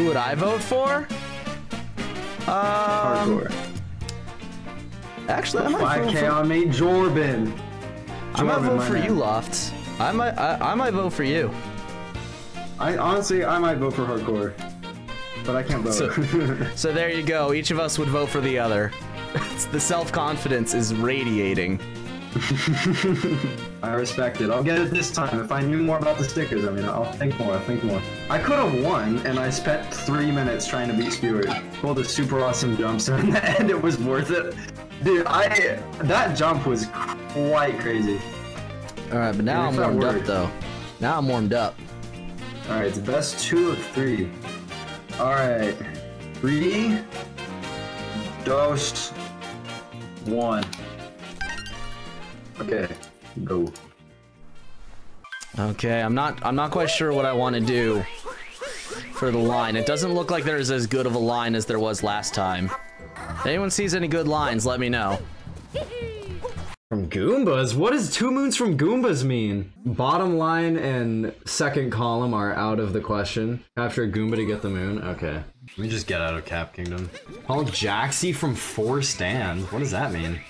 Who would I vote for? Um, Hardcore. actually, I might vote 5k for, on me, Jordan. I might vote for man. you, Lofts. I might, I, I might vote for you. I honestly, I might vote for hardcore, but I can't vote. So- So there you go. Each of us would vote for the other. the self-confidence is radiating. I respect it. I'll get it this time. If I knew more about the stickers, I mean, I'll think more. I'll think more. I could have won, and I spent three minutes trying to beat Spewart. Pulled a super awesome jump, so in the end, it was worth it. Dude, I that jump was quite crazy. All right, but now I'm warmed up though. Now I'm warmed up. All right, it's best two of three. All right, three, dos, one. Okay, go. Okay, I'm not I'm not quite sure what I want to do for the line. It doesn't look like there's as good of a line as there was last time. If anyone sees any good lines, let me know. From Goombas? What does two moons from Goombas mean? Bottom line and second column are out of the question. Capture a Goomba to get the moon? Okay. Let me just get out of Cap Kingdom. Paul Jaxi from four stand? What does that mean?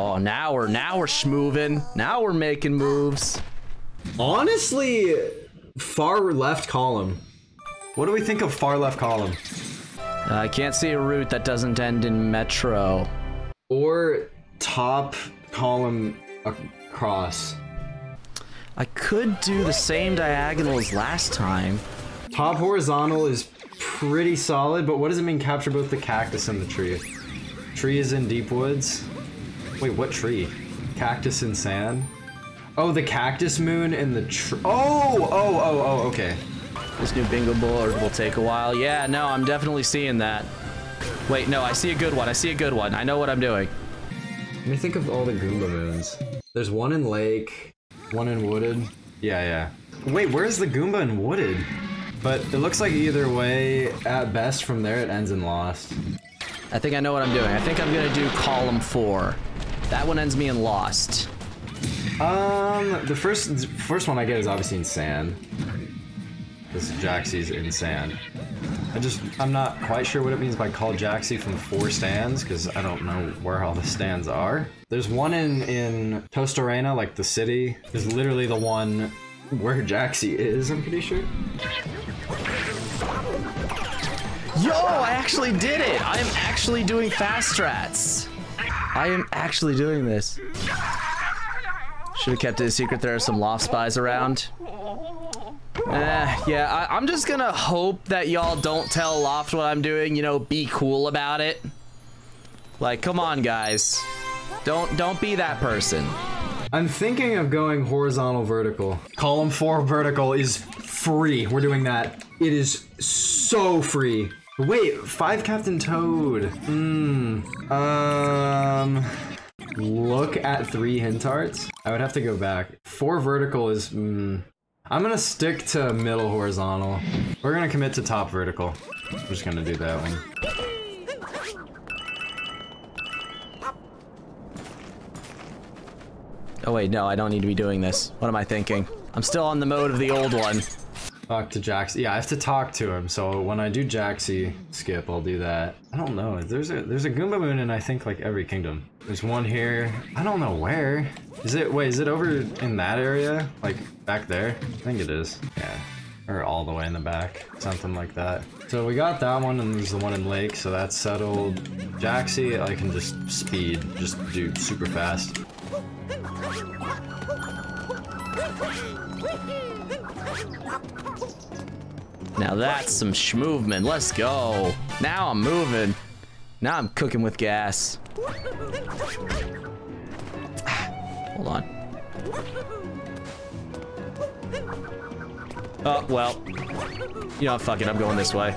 Oh, now we're now we're schmoving. Now we're making moves. Honestly, far left column. What do we think of far left column? I can't see a route that doesn't end in metro. Or top column across? I could do the same diagonal as last time. Top horizontal is pretty solid, but what does it mean capture both the cactus and the tree? Tree is in deep woods. Wait, what tree? Cactus and sand? Oh, the cactus moon and the tree. Oh, oh, oh, oh, okay. This new bingo board will take a while. Yeah, no, I'm definitely seeing that. Wait, no, I see a good one. I see a good one. I know what I'm doing. Let me think of all the Goomba moons. There's one in lake, one in wooded. Yeah, yeah. Wait, where's the Goomba in wooded? But it looks like either way, at best from there it ends in lost. I think I know what I'm doing. I think I'm gonna do column four. That one ends me in lost. Um, the first first one I get is obviously in sand. This Jaxi's in sand. I just I'm not quite sure what it means by call Jaxi from four stands because I don't know where all the stands are. There's one in in Tostarena, like the city. Is literally the one where Jaxi is. I'm pretty sure. Yo, I actually did it! I am actually doing fast strats. I am actually doing this. Should have kept it a secret. There are some loft spies around. Eh, yeah, I, I'm just gonna hope that y'all don't tell Loft what I'm doing. You know, be cool about it. Like, come on, guys. Don't don't be that person. I'm thinking of going horizontal vertical. Column four vertical is free. We're doing that. It is so free. Wait, five Captain Toad. Hmm. Um. Look at three Hint Arts. I would have to go back. Four vertical is. Hmm. I'm gonna stick to middle horizontal. We're gonna commit to top vertical. I'm just gonna do that one. Oh wait, no, I don't need to be doing this. What am I thinking? I'm still on the mode of the old one. Talk to Jaxi. Yeah, I have to talk to him. So when I do Jaxi skip, I'll do that. I don't know. There's a there's a Goomba Moon in I think like every kingdom. There's one here. I don't know where. Is it? Wait, is it over in that area? Like back there? I think it is. Yeah. Or all the way in the back. Something like that. So we got that one, and there's the one in Lake. So that's settled. Jaxi, I can just speed, just do super fast. Now that's some schmovement. Let's go. Now I'm moving. Now I'm cooking with gas. Hold on. Oh, well. You know, what, fuck it. I'm going this way.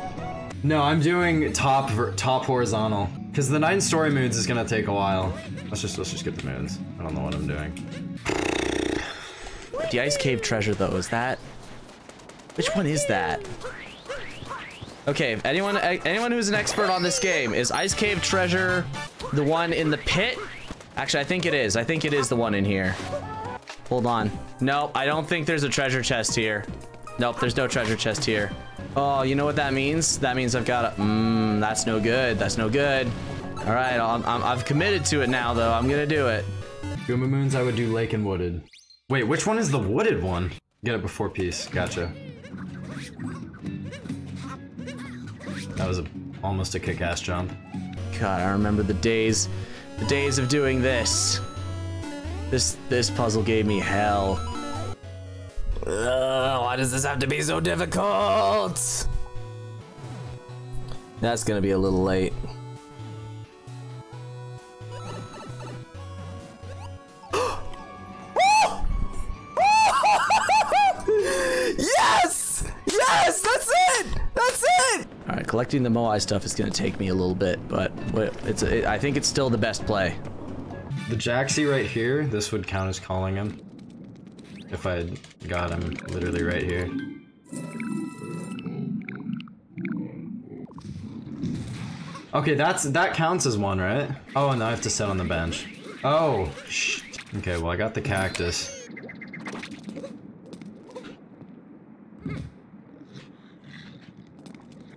No, I'm doing top top horizontal because the nine story moons is gonna take a while. Let's just let's just get the moons. I don't know what I'm doing. The Ice Cave treasure, though, is that... Which one is that? Okay, anyone anyone who's an expert on this game, is Ice Cave treasure the one in the pit? Actually, I think it is. I think it is the one in here. Hold on. Nope, I don't think there's a treasure chest here. Nope, there's no treasure chest here. Oh, you know what that means? That means I've got to... Mmm, that's no good. That's no good. All right, I'm, I'm, I've committed to it now, though. I'm to do it. Goomba Moons, I would do Lake and Wooded. Wait, which one is the wooded one? Get it before peace. Gotcha. That was a, almost a kick-ass jump. God, I remember the days, the days of doing this. This this puzzle gave me hell. Ugh, why does this have to be so difficult? That's gonna be a little late. Collecting the Moai stuff is gonna take me a little bit, but it's it, I think it's still the best play. The Jaxi right here, this would count as calling him. If I got him literally right here. Okay, that's that counts as one, right? Oh, and I have to sit on the bench. Oh. Okay, well I got the cactus.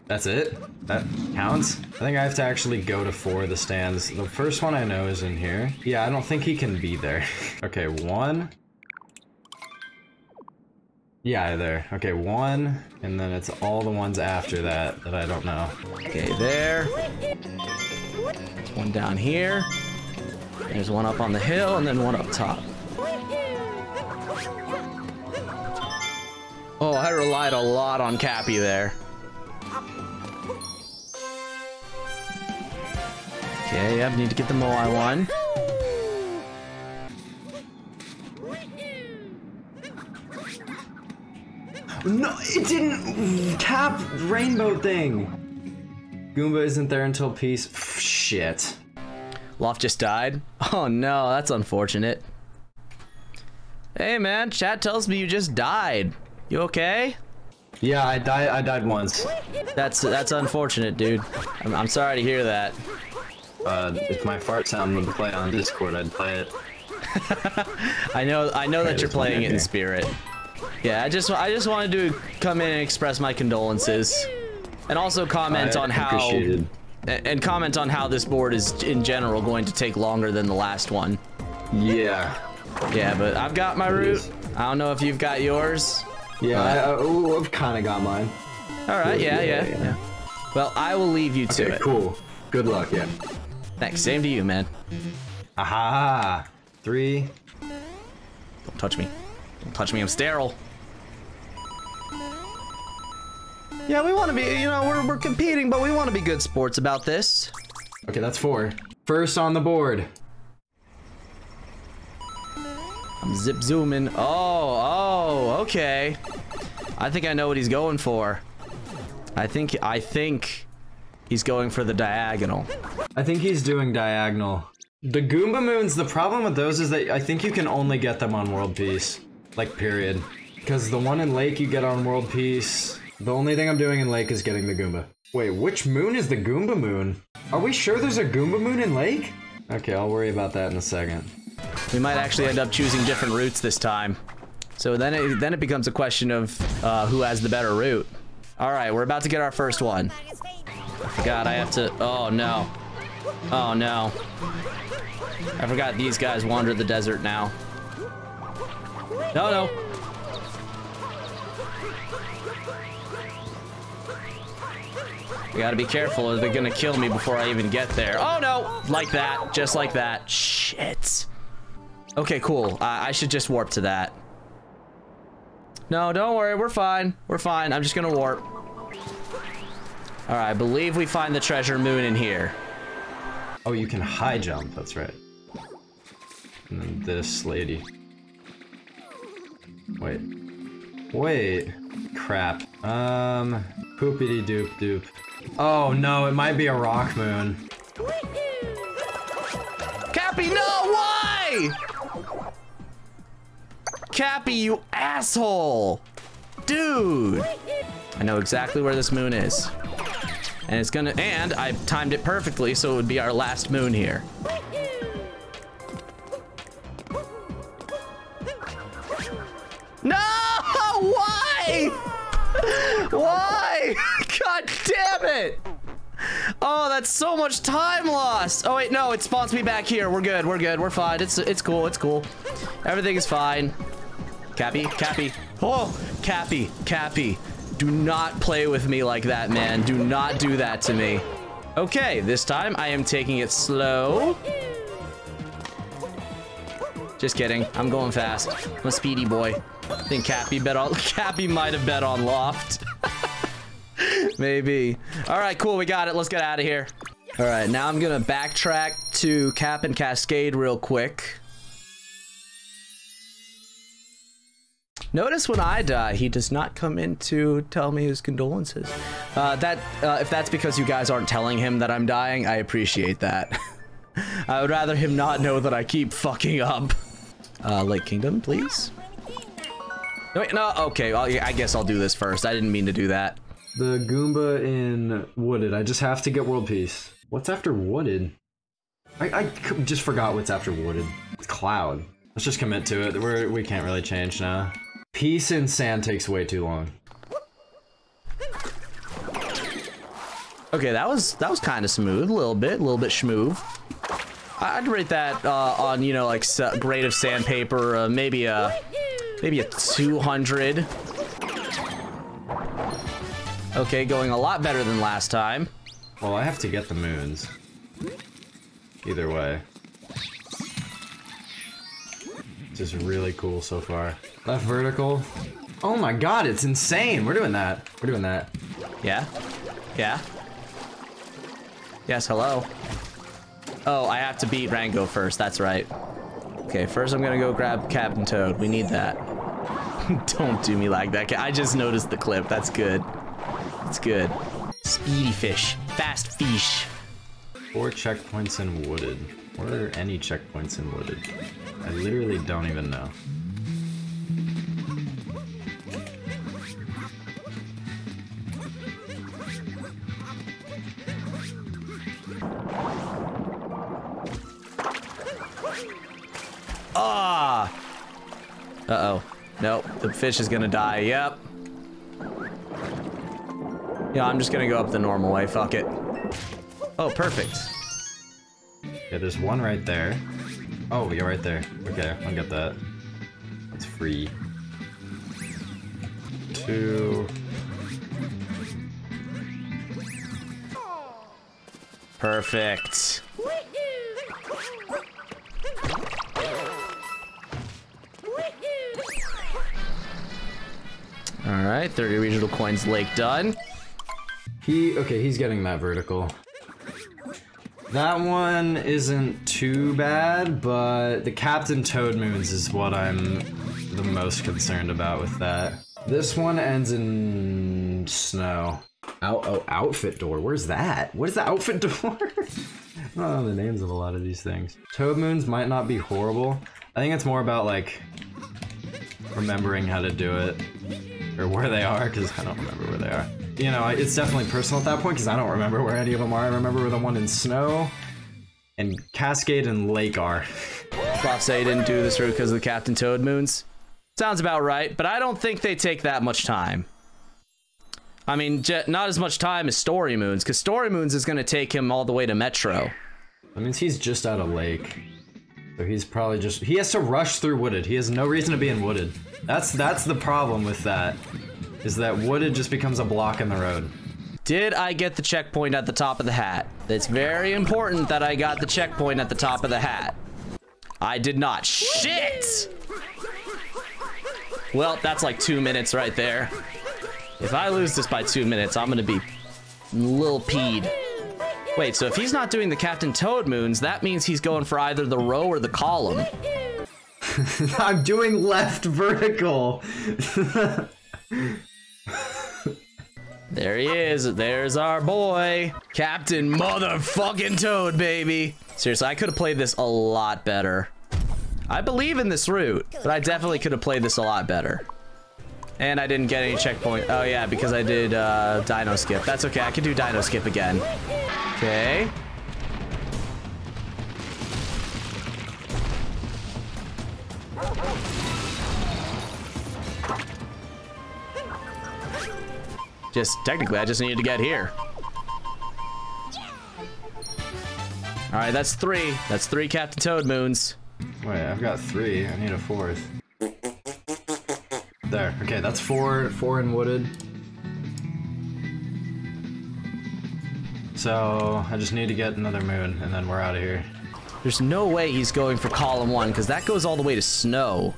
That's it? That counts? I think I have to actually go to four of the stands. The first one I know is in here. Yeah, I don't think he can be there. okay, one. Yeah, there. Okay, one, and then it's all the ones after that that I don't know. Okay, there. There's one down here. There's one up on the hill, and then one up top. Oh, I relied a lot on Cappy there. Okay, I need to get the Moai one. No, it didn't cap rainbow thing. Goomba isn't there until peace. Shit. Loft just died. Oh no, that's unfortunate. Hey man, chat tells me you just died. You okay? Yeah, I died. I died once. That's that's unfortunate, dude. I'm, I'm sorry to hear that. Uh, if my fart sound would play on Discord, I'd play it. I know I know that you're playing it in spirit. Yeah, I just I just wanted to come in and express my condolences, and also comment I on how and comment on how this board is in general going to take longer than the last one. Yeah. Yeah, but I've got my route. I don't know if you've got yours. Yeah, I, I, I've kind of got mine. All right, yeah, Yeah, yeah, yeah. yeah. Well, I will leave you to Okay, it. cool. Good luck, yeah. Thanks. Same to you, man. Aha! Three. Don't touch me. Don't touch me. I'm sterile. Yeah, we want to be, you know, we're, we're competing, but we want to be good sports about this. Okay, that's four. First on the board. I'm zip zooming. Oh, oh, okay. I think I know what he's going for. I think, I think he's going for the diagonal. I think he's doing diagonal. The Goomba Moons, the problem with those is that I think you can only get them on World Peace. Like, period. Because the one in Lake you get on World Peace. The only thing I'm doing in Lake is getting the Goomba. Wait, which moon is the Goomba Moon? Are we sure there's a Goomba Moon in Lake? Okay, I'll worry about that in a second. We might actually end up choosing different routes this time. So then it, then it becomes a question of uh, who has the better route. All right, we're about to get our first one. Forgot I have to, oh no. Oh no. I forgot these guys wander the desert now. No, no. We gotta be careful they're gonna kill me before I even get there. Oh no! Like that, just like that. Shit. Okay, cool. I, I should just warp to that. No, don't worry, we're fine. We're fine. I'm just gonna warp. All right, I believe we find the treasure moon in here. Oh, you can high jump, that's right. And then this lady. Wait. Wait. Crap. Um, poopity doop doop. Oh no, it might be a rock moon. Cappy, no, why? Cappy, you asshole. Dude. I know exactly where this moon is. And it's gonna, and I timed it perfectly, so it would be our last moon here. No! Why? Why? God damn it! Oh, that's so much time lost. Oh wait, no, it spawns me back here. We're good. We're good. We're fine. It's it's cool. It's cool. Everything is fine. Cappy, Cappy. Oh, Cappy, Cappy. Do not play with me like that, man. Do not do that to me. Okay, this time I am taking it slow. Just kidding. I'm going fast. I'm a speedy boy. I think Cappy bet on Cappy might have bet on Loft. Maybe. All right, cool. We got it. Let's get out of here. All right, now I'm gonna backtrack to Cap and Cascade real quick. Notice when I die, he does not come in to tell me his condolences. Uh, that uh, if that's because you guys aren't telling him that I'm dying, I appreciate that. I would rather him not know that I keep fucking up. Uh, Lake Kingdom, please. No, wait, no, okay. Well, I guess I'll do this first. I didn't mean to do that. The Goomba in Wooded. I just have to get World Peace. What's after Wooded? I, I just forgot what's after Wooded. Cloud. Let's just commit to it. We're, we can't really change now. Peace in sand takes way too long. Okay, that was that was kind of smooth, a little bit, a little bit smooth. I'd rate that uh, on you know like grade of sandpaper, uh, maybe a maybe a 200. Okay, going a lot better than last time. Well, I have to get the moons. Either way. This is really cool so far. Left vertical. Oh my god, it's insane. We're doing that. We're doing that. Yeah? Yeah? Yes, hello? Oh, I have to beat Rango first. That's right. Okay, first I'm gonna go grab Captain Toad. We need that. Don't do me like that. I just noticed the clip. That's good. That's good. Speedy fish. Fast fish. Four checkpoints in Wooded. What are any checkpoints in Wooded? I literally don't even know. Ah! Uh-oh. Nope, the fish is gonna die. Yep. Yeah, I'm just gonna go up the normal way. Fuck it. Oh, perfect. Yeah, there's one right there. Oh, you're right there. Okay, I'll get that. That's free. Two. Perfect. Alright, 30 regional coins lake done. He, okay, he's getting that vertical. That one isn't too bad, but the Captain Toad Moons is what I'm the most concerned about with that. This one ends in snow. Out, oh, outfit door. Where's that? What is the outfit door? I don't know the names of a lot of these things. Toad Moons might not be horrible. I think it's more about like remembering how to do it or where they are because I don't remember where they are you know, it's definitely personal at that point because I don't remember where any of them are. I remember the one in Snow and Cascade and Lake are. Prof say didn't do this route because of the Captain Toad moons. Sounds about right, but I don't think they take that much time. I mean, not as much time as Story Moons, because Story Moons is going to take him all the way to Metro. That means he's just out of Lake. So he's probably just- he has to rush through Wooded. He has no reason to be in Wooded. That's- that's the problem with that is that wooded just becomes a block in the road. Did I get the checkpoint at the top of the hat? It's very important that I got the checkpoint at the top of the hat. I did not. Shit! Well, that's like two minutes right there. If I lose this by two minutes, I'm gonna be little peed. Wait, so if he's not doing the Captain Toad moons, that means he's going for either the row or the column. I'm doing left vertical. There he is. There's our boy. Captain motherfucking Toad, baby. Seriously, I could have played this a lot better. I believe in this route, but I definitely could have played this a lot better. And I didn't get any checkpoint. Oh yeah, because I did uh, Dino Skip. That's okay, I can do Dino Skip again. Okay. Just, technically, I just needed to get here. Alright, that's three. That's three Captain Toad moons. Oh, Wait, I've got three. I need a fourth. There. Okay, that's four. Four in wooded. So I just need to get another moon, and then we're out of here. There's no way he's going for column one, because that goes all the way to snow.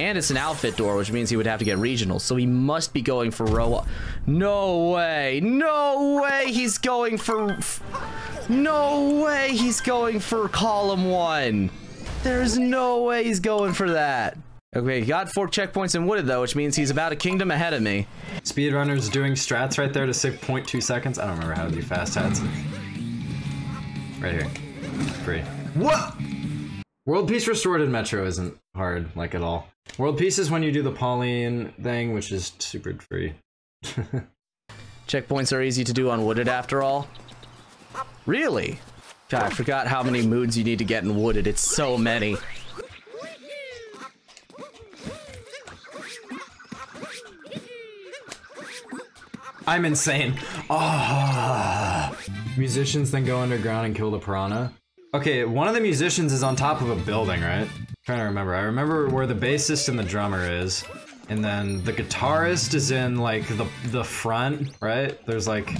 And it's an outfit door, which means he would have to get regional. So he must be going for row. No way. No way he's going for... No way he's going for column one. There's no way he's going for that. Okay, he got four checkpoints in wooded though, which means he's about a kingdom ahead of me. Speedrunner's doing strats right there to 6.2 seconds. I don't remember how to do fast hats. Right here. Free. What? World Peace Restored in Metro isn't hard, like at all. World Peace is when you do the Pauline thing, which is super free. Checkpoints are easy to do on wooded after all. Really? God, I forgot how many moods you need to get in wooded. It's so many. I'm insane. Ah. Musicians then go underground and kill the piranha. Okay, one of the musicians is on top of a building, right? Trying to remember. I remember where the bassist and the drummer is. And then the guitarist is in like the the front, right? There's like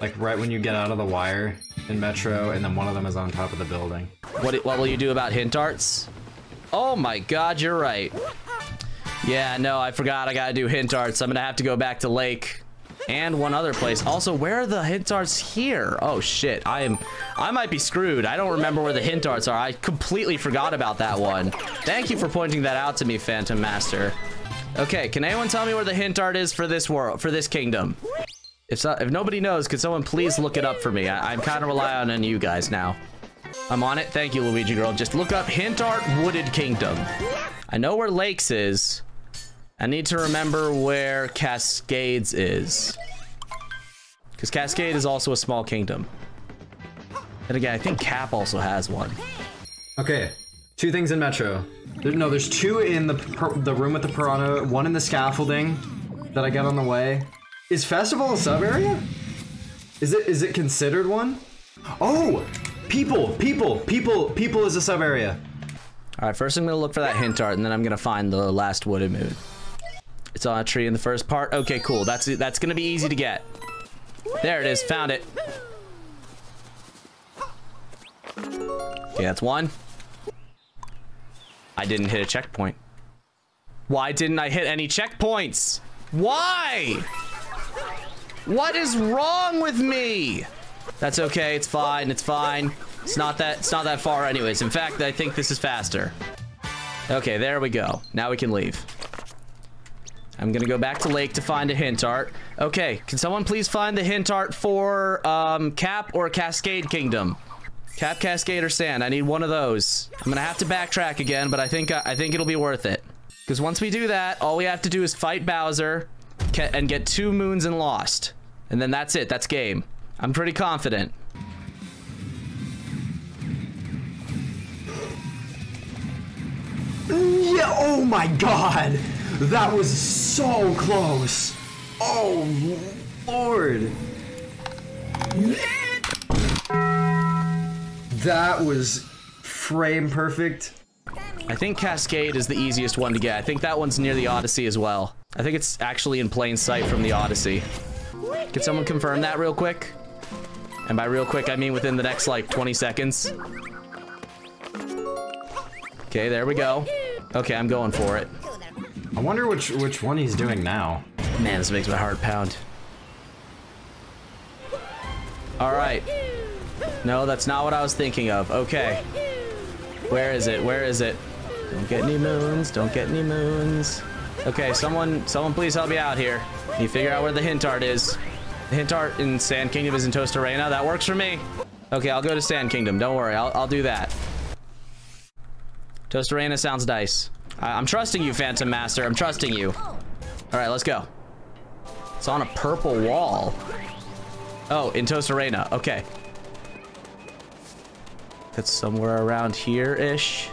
like right when you get out of the wire in Metro, and then one of them is on top of the building. What, what will you do about hint arts? Oh my god, you're right. Yeah, no, I forgot I gotta do hint arts. I'm gonna have to go back to Lake and one other place. Also, where are the hint arts here? Oh shit, I am, I might be screwed. I don't remember where the hint arts are. I completely forgot about that one. Thank you for pointing that out to me, Phantom Master. Okay, can anyone tell me where the hint art is for this world, for this kingdom? If, so, if nobody knows, could someone please look it up for me? I, am kind of relying on you guys now. I'm on it. Thank you, Luigi girl. Just look up hint art Wooded Kingdom. I know where Lakes is. I need to remember where Cascades is. Because Cascade is also a small kingdom. And again, I think Cap also has one. Okay, two things in Metro. There, no, there's two in the the room with the piranha, one in the scaffolding that I got on the way. Is Festival a sub area? Is it is it considered one? Oh, people, people, people, people is a sub area. All right, first I'm gonna look for that hint art, and then I'm gonna find the last wooded moon. It's on a tree in the first part. Okay, cool. That's that's gonna be easy to get. There it is. Found it. Okay, that's one. I didn't hit a checkpoint. Why didn't I hit any checkpoints? Why? What is wrong with me? That's okay. It's fine. It's fine. It's not that it's not that far anyways. In fact, I think this is faster. Okay, there we go. Now we can leave. I'm gonna go back to Lake to find a hint art. Okay, can someone please find the hint art for um, Cap or Cascade Kingdom? Cap, Cascade, or Sand. I need one of those. I'm gonna have to backtrack again, but I think uh, I think it'll be worth it. Because once we do that, all we have to do is fight Bowser and get two moons and Lost. And then that's it. That's game. I'm pretty confident. Yeah, oh my god! That was so close! Oh, lord! That was frame perfect. I think Cascade is the easiest one to get. I think that one's near the Odyssey as well. I think it's actually in plain sight from the Odyssey. Can someone confirm that real quick? And by real quick, I mean within the next, like, 20 seconds. Okay, there we go. Okay, I'm going for it. I wonder which which one he's doing now. Man, this makes my heart pound. All right. No, that's not what I was thinking of. Okay. Where is it? Where is it? Don't get any moons. Don't get any moons. Okay, someone, someone please help me out here. You figure out where the hint art is? The hint art in Sand Kingdom is in Tostarena. That works for me. Okay, I'll go to Sand Kingdom. Don't worry. I'll, I'll do that. Tostarena sounds nice. I, I'm trusting you, Phantom Master. I'm trusting you. All right, let's go. It's on a purple wall. Oh, in Tostarena. Okay. It's somewhere around here-ish.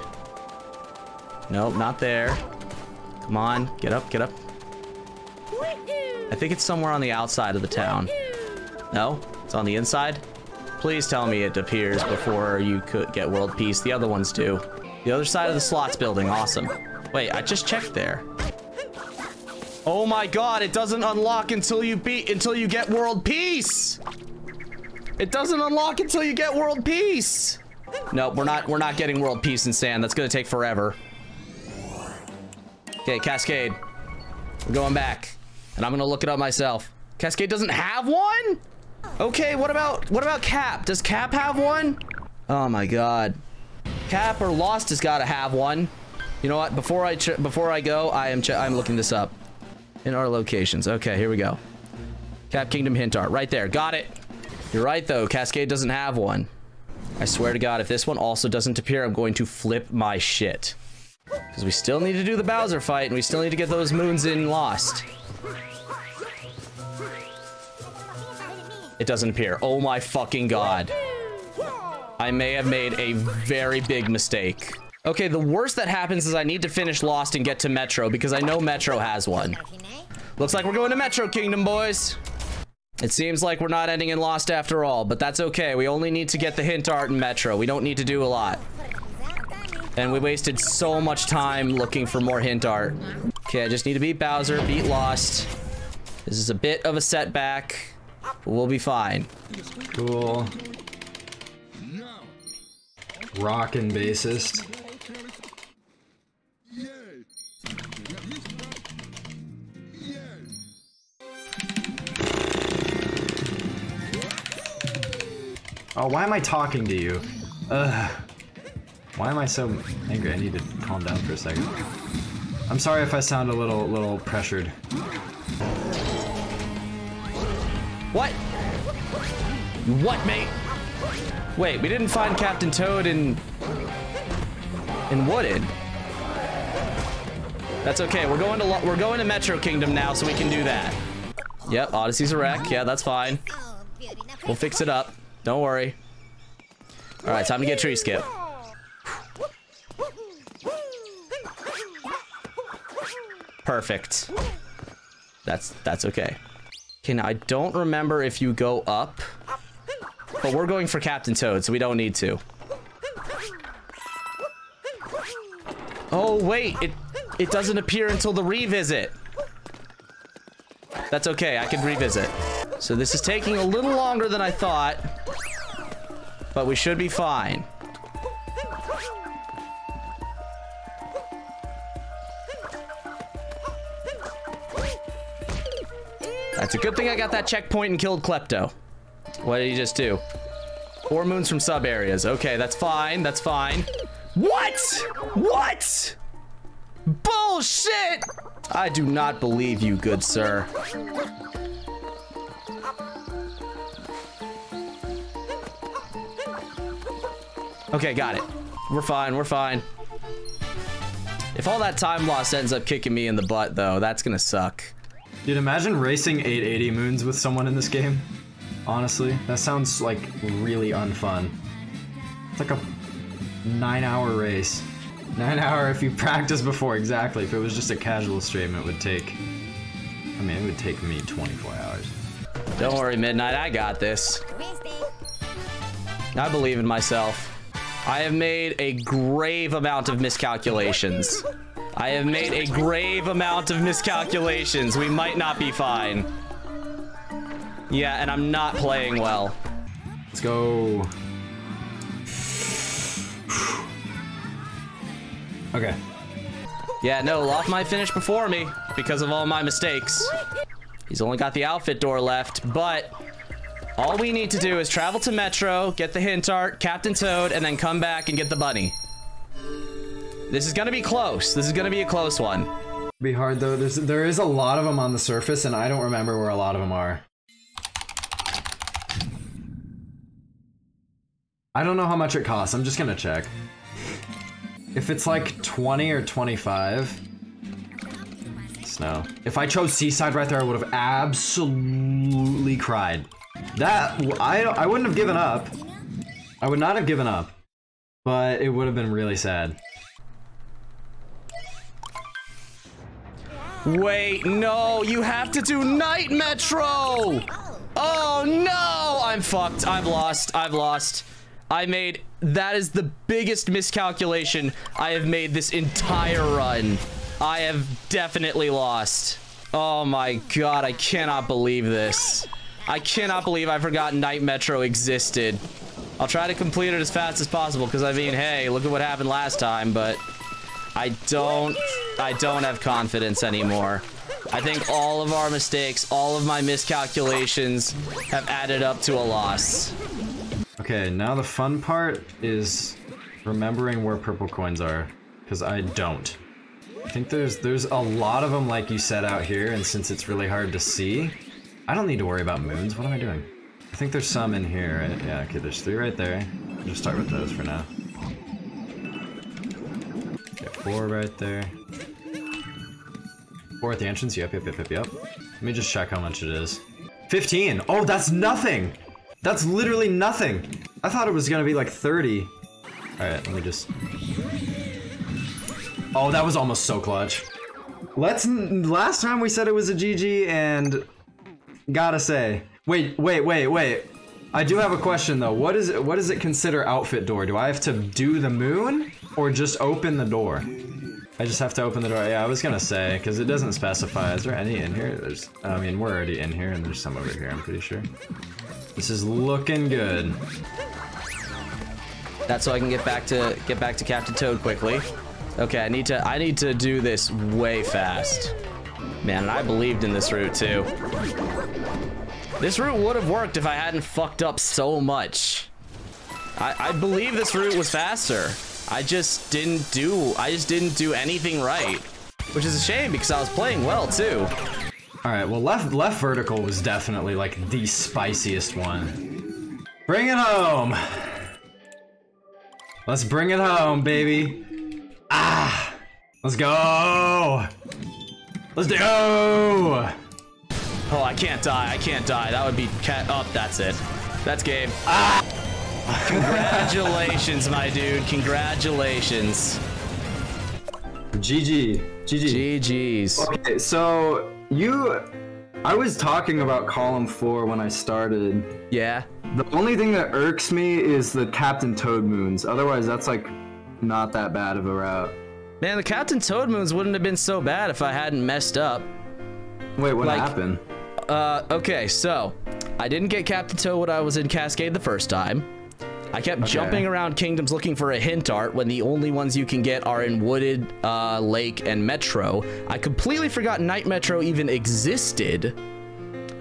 Nope, not there. Come on, get up, get up. I think it's somewhere on the outside of the town. No? It's on the inside? Please tell me it appears before you could get world peace. The other ones do. The other side of the slots building. Awesome. Wait, I just checked there. Oh my god, it doesn't unlock until you beat until you get world peace. It doesn't unlock until you get world peace. No, we're not we're not getting world peace in sand. That's to take forever. Okay, Cascade. We're going back. And I'm to look it up myself. Cascade doesn't have one? Okay, what about what about Cap? Does Cap have one? Oh my god. Cap or Lost has got to have one. You know what? Before I before I go, I am I'm looking this up in our locations. Okay, here we go. Cap Kingdom hint art right there. Got it. You're right though. Cascade doesn't have one. I swear to God, if this one also doesn't appear, I'm going to flip my shit. Because we still need to do the Bowser fight, and we still need to get those moons in Lost. It doesn't appear. Oh my fucking god. I may have made a very big mistake. Okay, the worst that happens is I need to finish Lost and get to Metro because I know Metro has one. Looks like we're going to Metro Kingdom, boys. It seems like we're not ending in Lost after all, but that's okay. We only need to get the hint art in Metro. We don't need to do a lot. And we wasted so much time looking for more hint art. Okay, I just need to beat Bowser, beat Lost. This is a bit of a setback, but we'll be fine. Cool. Rockin' bassist. Oh, why am I talking to you? Ugh. Why am I so angry? I need to calm down for a second. I'm sorry if I sound a little, little pressured. What? What, mate? Wait, we didn't find Captain Toad in... in Wooded. That's okay. We're going to we're going to Metro Kingdom now, so we can do that. Yep, Odyssey's a wreck. Yeah, that's fine. We'll fix it up. Don't worry. All right, time to get tree skip. Perfect. That's that's okay. Okay, now I don't remember if you go up, but we're going for Captain Toad, so we don't need to. Oh wait, it it doesn't appear until the revisit. That's okay, I can revisit. So this is taking a little longer than I thought, but we should be fine. That's a good thing I got that checkpoint and killed Klepto. What did he just do? Four moons from sub areas. Okay, that's fine. That's fine. What? What? Bullshit! I do not believe you, good sir. Okay, got it. We're fine, we're fine. If all that time loss ends up kicking me in the butt, though, that's gonna suck. Dude, imagine racing 880 moons with someone in this game. Honestly, that sounds like really unfun. It's like a nine hour race. Nine hour if you practice before, exactly. If it was just a casual stream, it would take, I mean, it would take me 24 hours. Don't worry, Midnight, I got this. I believe in myself. I have made a grave amount of miscalculations. I have made a grave amount of miscalculations. We might not be fine. Yeah, and I'm not playing well. Let's go. Okay. Yeah, no, Loft might finish before me because of all my mistakes. He's only got the outfit door left, but all we need to do is travel to Metro, get the hint art, Captain Toad, and then come back and get the bunny. This is gonna be close. This is gonna be a close one. Be hard though. There's there is a lot of them on the surface, and I don't remember where a lot of them are. I don't know how much it costs. I'm just gonna check. If it's like 20 or 25, Snow. If I chose Seaside right there, I would have absolutely cried. That I I wouldn't have given up. I would not have given up, but it would have been really sad. Wait, no, you have to do Night Metro! Oh no! I'm fucked. I've lost. I've lost. I made... That is the biggest miscalculation I have made this entire run. I have definitely lost. Oh my god, I cannot believe this. I cannot believe I forgot Night Metro existed. I'll try to complete it as fast as possible, because I mean, hey, look at what happened last time, but... I don't... I don't have confidence anymore. I think all of our mistakes, all of my miscalculations have added up to a loss. Okay, now the fun part is remembering where purple coins are, because I don't. I think there's there's a lot of them like you said out here, and since it's really hard to see, I don't need to worry about moons. What am I doing? I think there's some in here, right? Yeah, okay, there's three right there. I'll just start with those for now. Four right there. Four at the entrance, yep, yep, yep, yep, yep. Let me just check how much it is. 15! Oh, that's nothing! That's literally nothing! I thought it was gonna be like 30. Alright, let me just... Oh, that was almost so clutch. Let's... Last time we said it was a GG, and... Gotta say... Wait, wait, wait, wait. I do have a question though. What is it, what does it consider outfit door? Do I have to do the moon? Or just open the door? I just have to open the door. Yeah, I was gonna say, because it doesn't specify. Is there any in here? There's, I mean, we're already in here, and there's some over here, I'm pretty sure. This is looking good. That's so I can get back to get back to Captain Toad quickly. Okay, I need to I need to do this way fast. Man, I believed in this route too. This route would have worked if I hadn't fucked up so much. I, I believe this route was faster. I just didn't do I just didn't do anything right. Which is a shame because I was playing well too. Alright, well left left vertical was definitely like the spiciest one. Bring it home! Let's bring it home, baby. Ah! Let's go! Let's go! Oh, I can't die. I can't die. That would be cat up. Oh, that's it. That's game. Ah! Congratulations, my dude. Congratulations. GG. GG. GG's. Okay, so you... I was talking about column 4 when I started. Yeah. The only thing that irks me is the Captain Toad moons. Otherwise, that's like not that bad of a route. Man, the Captain Toad moons wouldn't have been so bad if I hadn't messed up. Wait, what Like- happened? Uh, okay, so I didn't get Captain Toad when I was in Cascade the first time. I kept jumping around kingdoms looking for a hint art when the only ones you can get are in Wooded, uh, Lake, and Metro. I completely forgot Night Metro even existed.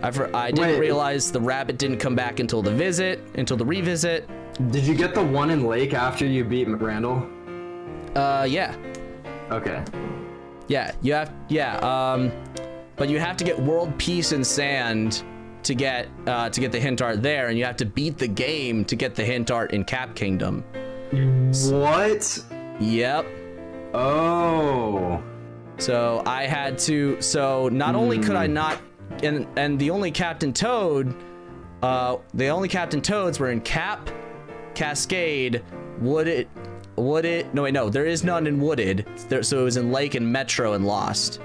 I, for, I didn't Wait. realize the rabbit didn't come back until the visit, until the revisit. Did you get the one in Lake after you beat Randall? Uh, yeah. Okay. Yeah, you have yeah, um but you have to get world peace and sand to get uh to get the hint art there and you have to beat the game to get the hint art in Cap Kingdom. What? Yep. Oh. So I had to so not only could I not and and the only Captain Toad uh the only Captain Toads were in Cap, Cascade, Wooded Wooded no wait no, there is none in Wooded. There, so it was in Lake and Metro and Lost.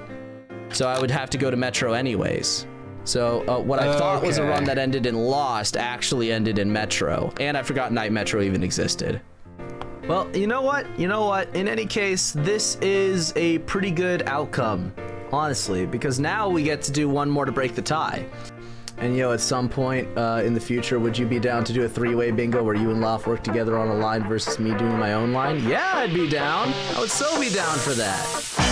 So I would have to go to Metro anyways. So uh, what I thought was a run that ended in Lost actually ended in Metro. And I forgot Night Metro even existed. Well, you know what? You know what? In any case, this is a pretty good outcome, honestly, because now we get to do one more to break the tie. And know, at some point uh, in the future, would you be down to do a three-way bingo where you and Loft work together on a line versus me doing my own line? Yeah, I'd be down. I would so be down for that.